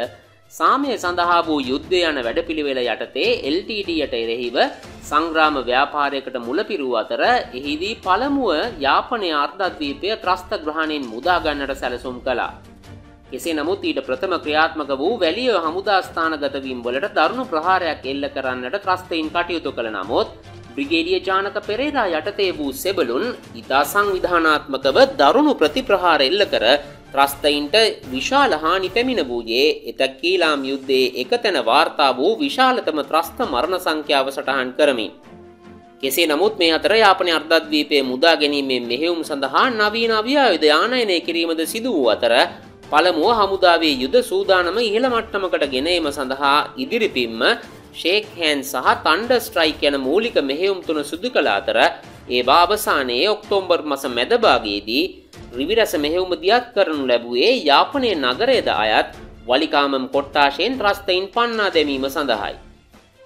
සාමය සඳහා වූ යුද්ධ යන වැඩපිළිවෙල යටතේ LTTයට එරෙහිව සංග්‍රාම ව්‍යාපාරයකට මුලපිරුව අතර එහිදී පළමුුව යාපනය අර්ධද්වීපය ත්‍රස්ත ග්‍රහණයෙන් මුදාගන්නට සැලසුම් කළා. එසේ නමුත් ඊට ප්‍රථම ක්‍රියාත්මක වූ වැලිය හමුදාස්ථානගතවීම් වලට දරුණු ප්‍රහාරයක් එල්ල කරන්නට ත්‍රස්තයින් කටයුතු කළ නමුත් බ්‍රිගේඩිය ජානක පෙරේරා යටතේ වූ සෙබලුන් ඉතා සංවිධානාත්මකව දරුණු ප්‍රතිප්‍රහාර එල්ල කර ත්‍රස්තයින්ට විශාල හානි පැමිණ වූයේ එතැක්කීලාම් යුද්ධයේ එකතැන වාර්තා වූ විශාලතම ත්‍රස්ත මරණ සංඛ්‍යාව සටහන් කරමින්. කෙසේ නමුත් මේ අතර යාපනය අර්ධද්වීපය මුදා ගැනීමෙන් මෙහෙවුම් සඳහා නවීන අවියායුධ යානයනය කිරීමද සිදු වූ අතර පළමුුව හමුදාවේ යුද සූදානම ඉහළ මට්ටමකට ගෙනීම සඳහා ඉදිරිපින්ම ෂේක් හැන් සහ තන්ඩ ස්ට්‍රයික් යන මූලික මෙහෙවුම් තුන සුදු කළ අතර ඒ භාවසානයේ ඔක්තෝම්බර් මස මැදභාගයේදී රිවිරස මෙහෙවුම දියත් කරනු ලැබුවේ යාපනය නගරයද අයත් වලිකාමම් කොට්ටාශයෙන් ත්‍රස්තයින් පන්නා දැමීම සඳහායි.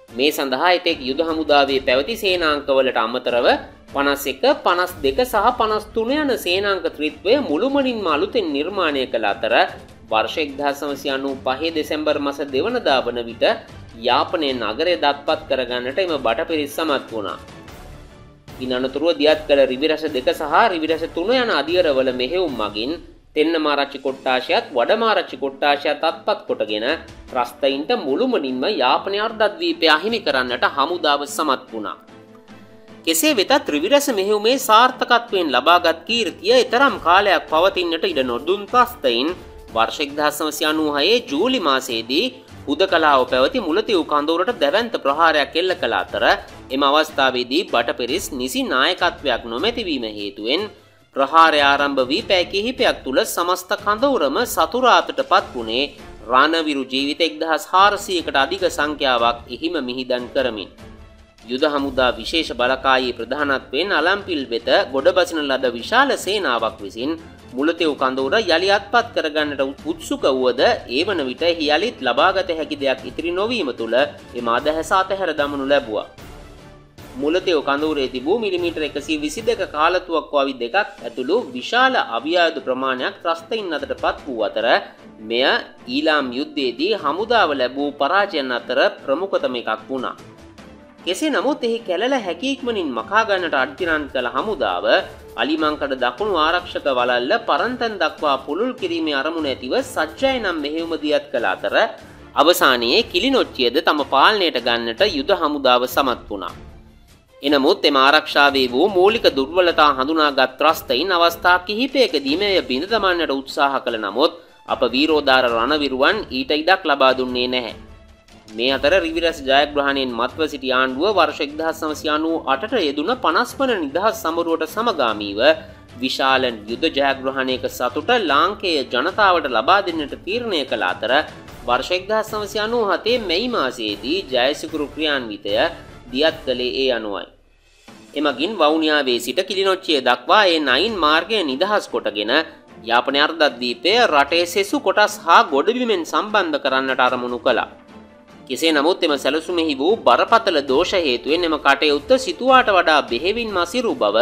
මේ සඳහා එතෙක් යුද හමුදාවේ පැවති සේනාංකවලට අමතරව පනස් එක පනස් දෙක සහ පනස් තුන යන සේනාංක ත්‍රිත්වය මුළුමනින් මලුතෙන් නිර්මාණය කළ අතර වර්ෂෙක්දා සමසියන්නු පහේ දෙසැම්බර් මස දෙවනදා වන විට යාපනය නගරය දත්පත් කරගන්නට එම බට පිරිස් සමත් වුණා. ඉන් අනතුරුව දියත් කළ රිවිරස දෙක සහ රිවිරස තුන යන අධියරවල මෙහෙවුම් මගින් තෙන්නමාරච්චි කොට්ටාශයත් වඩමාරච්චි කොට්ටාශයත් අත්පත් කොටගෙන ත්‍රස්තයින්ට මුළුමනින්ම යාපනය අර්ධද්වීපය අහිමි කරන්නට හමුදාව සමත් වුණා. කෙසේ වෙතත් ත්‍රිවිරස මෙහෙවුමේ සාර්ථකත්වයෙන් ලබාගත් කීර්තිය එතරම් කාලයක් පවතින්නට ඉඩ නොදුන් ත්‍රස්තයින් වර්ෂෙක්දහසමසි අනූහයේ ජූලි මාසේදී හුද කලාව පැවති මුලතිව් කඳවරට දැවන්ත ප්‍රහාරයක් එල්ල කළ අතර එම අවස්ථාවේදී බටපිරිස් නිසි නායකත්වයක් නොමැතිවීම හේතුවෙන් ප්‍රහාරය ආරම්භ වී පැය කිහිපයක් තුළ සමස්ත කඳවුරම සතුරාතට පත් වුණේ රණවිරු ජීවිත එක්දහස් හාරසියකට අධික සංඛ්‍යාවක් එහිම මිහිදන් කරමින්. යුද හමුදා විශේෂ බලකායේ ප්‍රධානත්වයෙන් අලම්පිල් වෙත ගොඩබසින ලද විශාල සේනාවක් විසින් මුලතෙව් කඳවුර යළි අත්පත් කරගන්නට උත්සුක වුවද ඒ වන විට හියලිත් ලබාගත හැකි දෙයක් ඉතිරි නොවීම තුළ එම අදහැස අතහැර දමනු ලැබුවා. මුලතෙව් කඳවුරේ තිබූ මිලිමීටර එකසී විසි දෙක කාලතුවක් වවි දෙකක් ඇතුළු විශාල අවියායුධ ප්‍රමාණයක් ත්‍රස්තයින් අතට පත් වූ අතර මෙය ඊලාම් යුද්ධයේදී හමුදාව ලැබූ පරාජයන් අතර ප්‍රමුඛතම එකක් වුණා. කෙසේ නමුත් එහි කැලල හැකීක්මනින් මකාගන්නට අඩ්තිරන් කළ හමුදාව අලිමංකඩ දකුණු ආරක්ෂක වලල්ල පරන්තැන් දක්වා පුළුල් කිරීමේ අරමුණ ඇතිව සජ්ජය නම් මෙහෙවුමදියත් කළ අතර අවසානයේ කිලිනොච්චියද තම පාලනයට ගන්නට යුද හමුදාව සමත් වුණා. එනමුත් එම ආරක්ෂාවේ වූ මූලික දුර්වලතා හඳුනාගත් ත්‍රස්තයින් අවස්ථා කිහිපයකදීම එය බිඳ දමන්නට උත්සාහ කළ නමුත් අප වීරෝධාර රණවිරුවන් ඊට ඉඩක් ලබා දුන්නේ නැහැ. මේ අතර රිවිරස් ජයග්‍රහණයෙන් මත්ව සිටි ආණ්ඩුව වර්ෂ එක්දහස් සමසියානූ අටට යෙදුන පනස්පන නිදහස් සමරුවට සමගාමීව විශාල යුද ජයග්‍රහණයක සතුට ලාංකේය ජනතාවට ලබා දෙන්නට තීරණය කළ අතර වර්ෂ එක්දහස් සමසියානූ හතේ මැයි මාසයේදී ජයසිකුරු ක්‍රියාන්විතය දියත් කළේ ඒ අනුවයි. එමගින් වෞනියාවේ සිට කිලිනොච්චිය දක්වා ඒ නයින් මාර්ගය නිදහස් කොටගෙන යාපනය අර්ධද්වීපය රටේ සෙසු කොටස් හා ගොඩබිමෙන් සම්බන්ධ කරන්නට අරමුණු කළා. කෙසේ නමුත් එම සැලසුමෙහි වූ බරපතල දෝෂ හේතුවෙන් එම කටයුත්ත සිතුවාට වඩා බෙහෙවින් මසිරු බව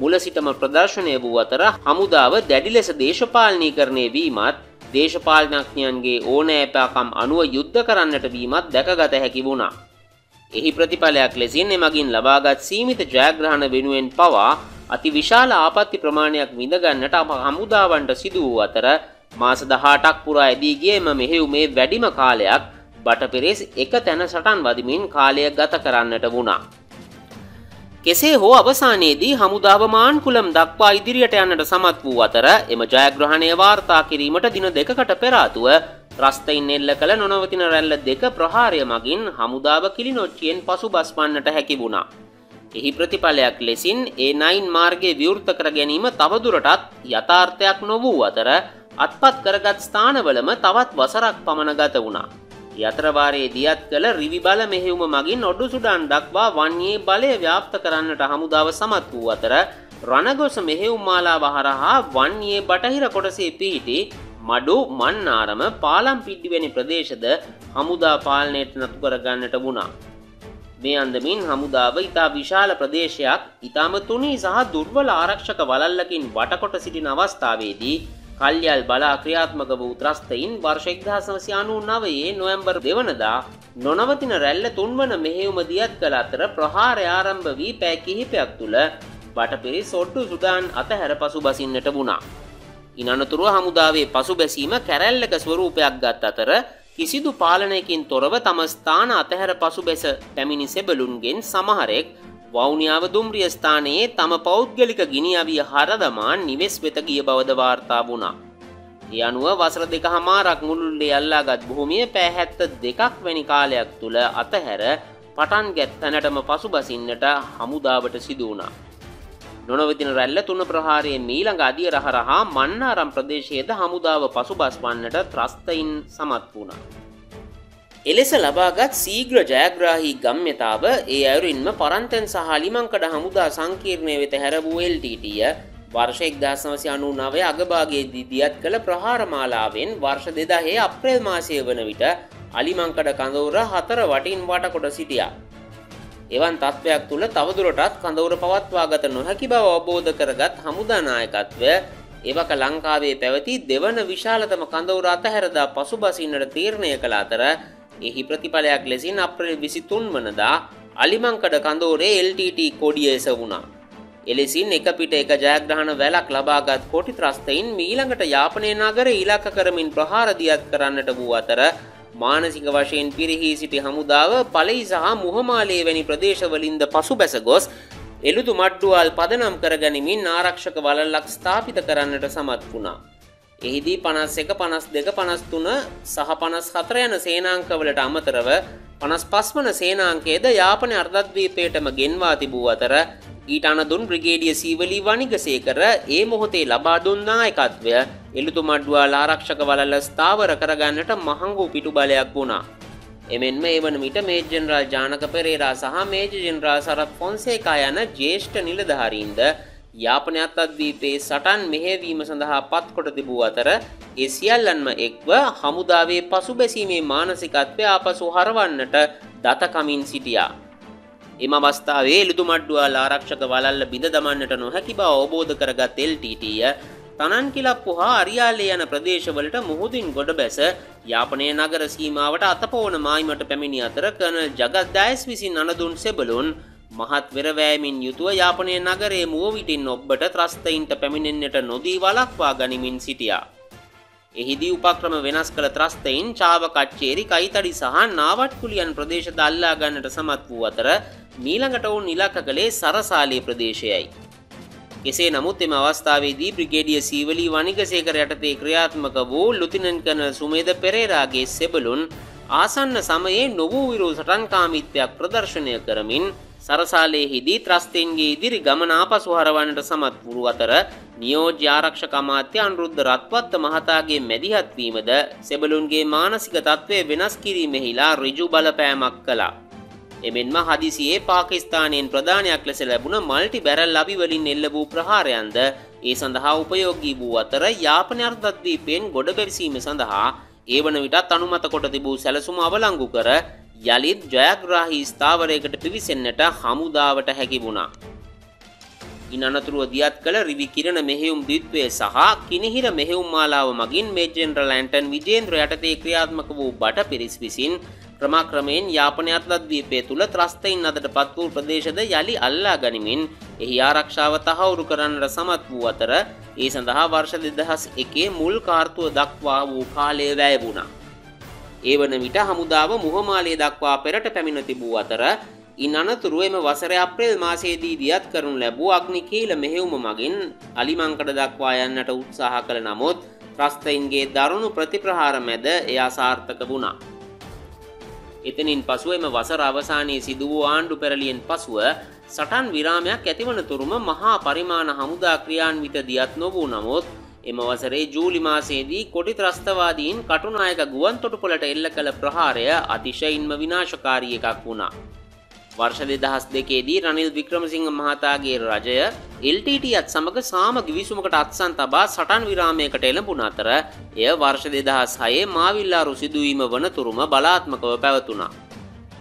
මුල සිටම ප්‍රදර්ශනය වූ අතර හමුදාව දැඩි ලෙස දේශපාලනී කරණය වීමත් දේශපාලනඥයන්ගේ ඕනෑපෑකම් අනුව යුද්ධ කරන්නට වීමත් දැකගත හැකි වුණා. එහි ප්‍රතිඵලයක් ලෙසින් එමගින් ලබාගත් සීමිත ජයග්‍රහණ වෙනුවෙන් පවා අති විශාල ආපත්ති ප්‍රමාණයක් විඳගන්නට අප හමුදාවන්ට සිදු වූ අතර මාස දහටක් පුරා ඇදී ගිය එම මෙහෙයුමේ වැඩිම කාලයක් බටපිරෙස් එක තැන සටන් වදිමින් කාලය ගත කරන්නට වුණා. කෙසේ හෝ අවසානයේදී හමුදාව මාන්කුලම් දක්වා ඉදිරියට යන්නට සමත් වූ අතර එම ජයග්‍රහණය වාර්තා කිරීමට දින දෙකකට පෙරාතුව ත්‍රස්තයින් එල්ල කළ නොනවතින රැල්ල දෙක ප්‍රහාරය මගින් හමුදාව කිලිනොච්චියෙන් පසු බස්පන්නට හැකි වුණා. එහි ප්‍රතිඵලයක් ලෙසින් ඒ නයින් මාර්ගය විවෘත කර ගැනීම තවදුරටත් යථාර්ථයක් නොවූ අතර අත්පත් කරගත් ස්ථානවලම තවත් වසරක් පමණ ගත වුණා. යතරවාරයේ දියත් කළ රිවි බල මෙහෙවුම මගින් ඔඩු සුඩන් දක්වා වන්නේ බලය ව්‍යාප්ත කරන්නට හමුදාව සමත් වූ අතර රණගොස මෙහෙවුම් මාලාව හරහා වන්නේ බටහිර කොටසේ පිහිටි මඩු මන්නාරම පාලම් පිට්ටිවැනි ප්‍රදේශද හමුදා පාලනයට නතු කරගන්නට වුණා. මේ අන්දමින් හමුදාව ඉතා විශාල ප්‍රදේශයක් ඉතාම තුනී සහ දුර්වල ආරක්ෂක වලල්ලකින් වටකොට සිටින අවස්ථාවේදී කල්යල් බලා ක්‍රියාත්මක වූ ත්‍රස්තයින් වර්ෂ එක්දහසමසි අනූ නවයේ නොවැම්බර් දෙවනදා නොනවතින රැල්ල තුන්වන මෙහෙවුම දියත් කළ අතර ප්‍රහාරය ආරම්භ වී පෑ කිහිපයක් තුළ බටපිරි සොට්ටු සුදාන් අතහැර පසු බසින්නට වුණා. ඉනනතුරුව හමුදාවේ පසු බැසීම කැරැල්ලක ස්වරූපයක් ගත් අතර කිසිදු පාලනයකින් තොරව තම ස්ථාන අතහැර පසු බැස පැමිණි සෙබලුන්ගෙන් සමහරෙක් වෞනියාව දුම්රිය ස්ථානයේ තම පෞද්ගලික ගිනි අවිය හරදමා නිවෙස් වෙත ගිය බවද වාර්තා වුණා. ඒ අනුව වසර දෙක හමාරක් මුළුල්ලේ අල්ලාගත් භූමිය පෑහැත්ත දෙකක් වැනි කාලයක් තුළ අතහැර පටන් ගැත්තැනටම පසුබසින්නට හමුදාවට සිදුවනා. නොනවතින රැල්ල තුන ප්‍රහාරයේ මීළඟ අදිය රහරහා මන්නාරම් ප්‍රදේශයේද හමුදාව පසුබස් වන්නට ත්‍රස්තයින් සමත් වුණා. එලෙස ලබාගත් සීග්‍ර ජයග්‍රාහි ගම්්‍යතාව ඒ අයුරින්ම පරන්තැන් සහ ලිමංකඩ හමුදා සංකීර්ණය වෙත හැරවූ එල්ටීටිය වර්ෂ එක්දාසනවසි අනු නවය අගභාගේ දිදියත් කළ ප්‍රහාරමාලාවෙන් වර්ෂ දෙදහේ අප්‍රේල් මාසය වන විට අලිමංකඩ කඳවුර හතර වටින් වටකොට සිටියා. එවන් තත්ත්වයක් තුළ තවදුරටත් කඳවුර පවත්වාගත නොහැකි බව අවබෝධ කරගත් හමුදානායකත්වය එවක ලංකාවේ පැවති දෙවන විශාලතම කඳවුර අතහැරදා පසුබසින්නට තීරණය කළ අතර එහි ප්‍රතිඵලයක් ලෙසින් අප්‍රේල් විසිතුන් වනදා අලිමංකඩ කඳෝරේ LTT කොඩිය එස වුණා. එලෙසින් එක පිට එක ජයග්‍රහණ වැලක් ලබාගත් කොටි ත්‍රස්තයින් මීළඟට යාපනය නගර ඉලක්ක කරමින් ප්‍රහාරදියත් කරන්නට වූ අතර මානසික වශයෙන් පිරිහි සිටි හමුදාව පලයි සහ මුහමාලේ වැනි ප්‍රදේශවලින්ද පසු බැස ගොස් එළුතු මඩ්ඩුවල් පදනම් කරගනිමින් ආරක්ෂක වලල්ලක් ස්ථාපිත කරන්නට සමත් වුණා. එහිදී පනස් එක පනස් දෙක පනස්තුන සහ පනස් හතර යන සේනාංකවලට අමතරව පනස් පස්වන සේනාංකේද යාපන අර්ධද්වීපයටම ගෙන්වා තිබූ අතර ඊට අනදුන් බ්‍රිගේඩිය සීවලී වනිගසේකර ඒ මොහොතේ ලබා දුන්නා එකත්වය එළුතුමඩ්ඩුවා ලාරක්ෂක වලල්ල ස්ථාවර කරගන්නට මහංගු පිටු බලයක් වුණා. එමෙන්ම එවන මිට මේ ජෙනරල් ජානක පෙරේරා සහ මේජ ජෙනරා සරත් ෆොන්සේකා යන ජේෂ්ඨ නිලධාරීන්ද යාපනයත් අද්වීපයේ සටන් මෙහෙවීම සඳහා පත් කොට තිබූ අතර ඒ සියල්ලන්ම එක්ව හමුදාවේ පසු බැසීමේ මානසිකත්වය ආපසු හරවන්නට දතකමින් සිටියා. එම අවස්ථාවේ එළුතුමඩ්ඩුවා ආරක්ෂක වලල්ල බිඳ දමන්නට නොහැකි බව අවබෝධ කරගත් එල්ටීටිය තනන්කිලප්පු හා අරියාලේ යන ප්‍රදේශවලට මුහුදින් ගොඩ බැස යාපනය නගර සීමාවට අතපෝන මායිමට පැමිණි අතර කන ජගත් දයිස් විසින් අනදුන් සෙබලුන් මහත් වෙරවෑමින් යුතුව යාපනය නගරේ මුවවිටින් ඔබ්බට ත්‍රස්තයින්ට පැමිණෙන්න්නට නොදී වලක්වා ගනිමින් සිටියා. එහිදී උපක්‍රම වෙනස් කළ ත්‍රස්තයින් චාව කච්චේරි කයිතඩි සහ නාවට්කුලියන් ප්‍රදේශ දල්ලා ගන්නට සමත් වූ අතර මීළඟට ඔවුන් නිලක්ක කළේ සරසාලයේ ප්‍රදේශයයි. එසේ නමුත් එම අවස්ථාවේදී බ්‍රිගේඩිය සීවලී වනිගසේකර යටතේ ක්‍රියාත්මක වූ ලුතිනන් කන සුමේද පෙරේරාගේ සෙබලුන් ආසන්න සමයේ නොවූ විරෝ සටන්කාමිත්වයක් ප්‍රදර්ශනය කරමින් සරසාලයේහිදී ත්‍රස්තයින්ගේ ඉදිරි ගමන ආපසු හරවන්නට සමත් වූ අතර නියෝජ්‍ය ආරක්ෂක අමාත්‍ය අනුරුද්ධ රත්වත්ත මහතාගේ මැදිහත් වීමද සෙබළුන්ගේ මානසික තත්ත්වය වෙනස් කිරීමෙහිලා ඍජු බලපෑමක් කළා. එමෙන්ම හදිසියේ පාකිස්තානයෙන් ප්‍රධානයක් ලෙස ලැබුණ මල්ටි බැරල් අබිවලින් එල්ල වූ ප්‍රහාරයන්ද ඒ සඳහා උපයෝගී වූ අතර යාපන අර්ධද්වීපයෙන් ගොඩ බැවිසීම සඳහා ඒ වන විටත් අනුමත කොට තිබූ සැලසුම අවලංගු කර යළිත් ජයග්‍රාහි ස්ථාවරයකට පිවිසෙන්නට හමුදාවට හැකි වුණා. ඉන් අනතුරුව දියත් කළ රිවි කිරණ මෙහෙයුම් දිත්වය සහ කිනිහිර මෙහෙවුම් මාලාව මගින් මේ ජෙනරල් ඇන්ටන් විජේන්ද්‍ර යටතේ ක්‍රියාත්මක වූ බට පිරිස් විසින් ක්‍රමක්‍රමයෙන් යාපනය අත්ලත්දීපය තුළ ත්‍රස්තයින් අදට පත් වූ ප්‍රදේශද යළි අල්ලා ගනිමින් එහි ආරක්ෂාව තහවුරු කරන්නට සමත් වූ අතර ඒ සඳහා වර්ෂ දෙදහස් එකේ මුල් කාර්තුව දක්වා වූ කාලය වැය වුණා. ඒ වන විට හමුදාව මුහමාලය දක්වා පෙරට පැමිණ තිබූ අතර ඉන් අනතුරුව එම වසර අප්‍රේල් මාසයේදී දියත් කරනු ලැබූ අග්නිකීල මෙහෙවුම මගින් අලිමංකඩ දක්වා යන්නට උත්සාහ කළ නමුත් ත්‍රස්තයින්ගේ දරුණු ප්‍රතිප්‍රහාර මැද එයා සාර්ථක වුණා. එතනින් පසුව එම වසර අවසානයේ සිදු වූ ආණ්ඩු පෙරලියෙන් පසුව සටන් විරාමයක් ඇතිවන තුරුම මහා පරිමාණ හමුදා ක්‍රියාන්විත දියත් නොවූ නමුත් එම වසරේ ජූලි මාසයේදී කොටි ත්‍රස්තවාදීන් කටුනායක ගුවන් තොටුපොළට එල්ල කළ ප්‍රහාරය අතිශයින්ම විනාශකාරී එකක් වුණා. වර්ෂ දෙදහස් දෙකේදී රනිල් වික්‍රමසිංහ මහතාගේ රජය එල්ටටත් සමඟ සාම ගිවිසුමකට අත්සන් තබා සටන් විරාමයකට එළඹුණ අතර එය වර්ෂ දෙදහස් හයේ මාවිල්ලාරු සිදුවීම වනතුරුම බලාත්මකව පැවතුනා.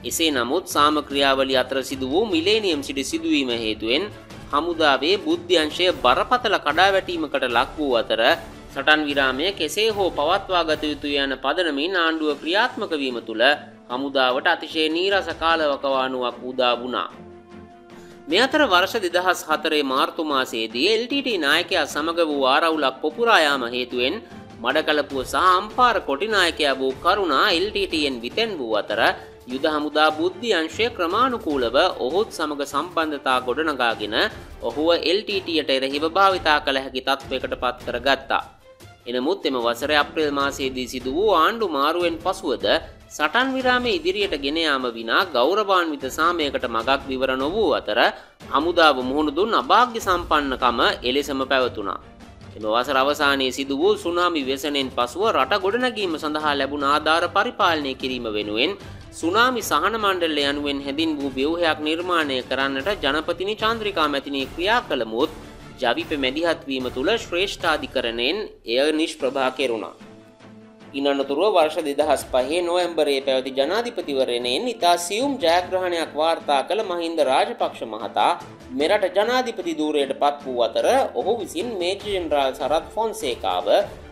එසේ නමුත් සාම ක්‍රියාවලි අතර සිදු වූ මිලේනියම් සිටි සිදුවීම හේතුවෙන් හමුදාවේ බුද්ධ්‍යංශය බරපතල කඩාවැටීමකට ලක් වූ අතර සටන් විරාමය කෙසේ හෝ පවත්වා ගත යුතු යන පදනමින් ආණ්ඩුව ක්‍රියාත්මක වීම තුළ හමුදාවට අතිශය නීරස කාලවකවානුවක් උදා වුණා. මේ අතර වර්ෂ දෙදහස් හතරේ මාර්තුමාසේදී එල්ටට නායකයා සමඟ වූ ආරවුලක් පොපුරායාම හේතුවෙන් මඩකලපුව සහ අම්පාර කොටිනායකයා වූ කරුණා එල්ටටෙන් විතැන් වූ අතර යුද හමුදා බුද්ධි අංශය ක්‍රමාණුකූලව ඔහුත් සමඟ සම්බන්ධතා ගොඩනගාගෙන ඔහුව එල්ටට එරහිව භාවිතා කළ හැකි තත්වයකට පත්කර ගත්තා. එනමුත් එම වසර අප්‍රේල් මාසයේදී සිදු වූ ආණ්ඩු මාරුවෙන් පසුවද සටන් විරාමේ ඉදිරියට ගෙන යාම විනා ගෞරවාන්විත සාමයකට මගක් විවර නොවූ අතර හමුදාව මුහුණ දුන් අභාග්‍ය සම්පන්නකම එලෙසම පැවතුණා. එම වසර අවසානයේ සිදු වූ සුනාමි ව්‍යසනයෙන් පසුව රට ගොඩනැගීම සඳහා ලැබුණ ආධාර පරිපාලනය කිරීම වෙනුවෙන් සුනාමි සහන මණ්ඩලය යනුවෙන් හැඳින් වූ ව්‍යවහයක් නිර්මාණය කරන්නට ජනපතිනි චන්ද්‍රිකා මැතිනී ක්‍රියා කළමුත් ජවිප මැදිහත්වීම තුළ ශ්‍රේෂ්ඨාධිකරණයෙන් එය නිෂ්ප්‍රභා කෙරුණා. ඉනනතුරුව වර්ෂ දෙදහස් පහේ නොවැම්බරයේ පැවති ජනාධිපතිවරණයෙන් ඉතා සියුම් ජයග්‍රහණයක් වාර්තා කළ මහින්ද රාජපක්ෂ මහතා මෙරට ජනාධිපති දූරයට පත් වූ අතර ඔහු විසින් මේජ ජෙනරාල් සරත් ෆොන්සේකාව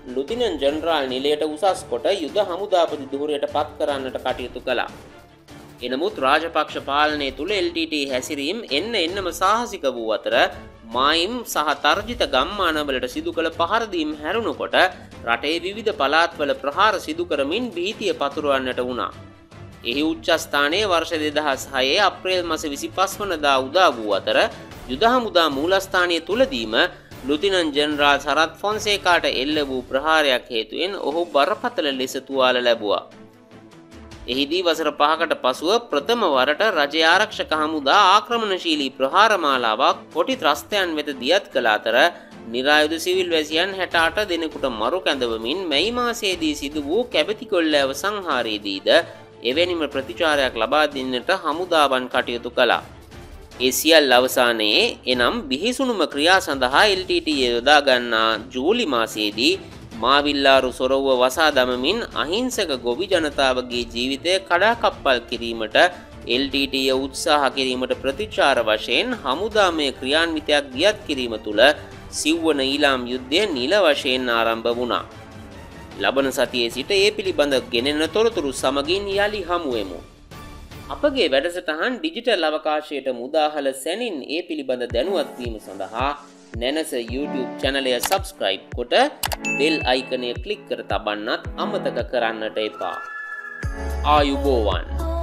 ලුතිනන් ජනරාල් නිලයට උසස් කොට යුද හමුදාපති දුරයට පත් කරන්නට කටයුතු කළා. එනමුත් රාජපක්ෂ පාලනය තුළ එල්ටට හැසිරීම් එන්න එන්නම සාහසික වූ අතර මායිම් සහ තර්ජිත ගම්මානවලට සිදු කළ පහරදීම් හැරුණුකොට රටේ විවිධ පලාත්වල ප්‍රහාර සිදු කරමින් භීතිය පතුරුවන්නට වුණා. එහි උච්චස්ථානයේ වර්ෂ දෙදහස් හයේ අප්‍රේල් මස විසි පස් වනදා උදා වූ අතර යුදහමුදා මූලස්ථානය තුළදීම ලුතිනන් ජනරාල් සරත් ෆොන්සේකාට එල්ල වූ ප්‍රහාරයක් හේතුවෙන් ඔහු බරපතල ලෙස තුවාල ලැබවා. එහිදී වසර පහකට පසුව ප්‍රථම වරට රජ ආරක්ෂක හමුදා ආක්‍රමණශීලී ප්‍රහාරමාලාවක් කොටි ත්‍රස්තයන් වෙත දියත් කළ අතර නිරායුධ සිවිල් වැසියන් හැට අට දෙනෙකුට මරු කැඳවමින් මැයි මාසයේදී සිදු වූ කැබතිකොල්ලෑව සංහාරයේදීද එවැනිම ප්‍රතිචාරයක් ලබා දෙන්නට හමුදාවන් කටයුතු කළා. ඒ සියල් අවසානයේ එනම් බිහිසුණුම ක්‍රියා සඳහා LTT යොදා ගන්නා ජූලි මාසයේදී මාවිල්ලාරු සොරව්ව වසා දමමින් අහිංසක ගොවි ජනතාවගේ ජීවිතය කඩාකප්පල් කිරීමට LTT උත්සාහ කිරීමට ප්‍රතිචාර වශයෙන් හමුදාමය ක්‍රියාන්විතයක් දියත් කිරීම තුළ සිව්වන ඊලාම් යුද්ධය නිල වශයෙන් ආරම්භ වුණා. ලබන සතියේ සිට ඒ පිළිබඳ ගෙනෙන තොරතුරු සමගින් යළි හමුවමු. අපගේ වැඩසටහන් ඩිජිටල් අවකාශයට මුදාහල සැනින් ඒ පිළිබඳ දැනුවත්වීම සඳහා නැනස YouTube චැනලය සබස්ක්‍රයිබ් කොට දෙල් අයිකනය කලික් කර තබන්නත් අමතක කරන්නට එපා. ආයුබෝවන්.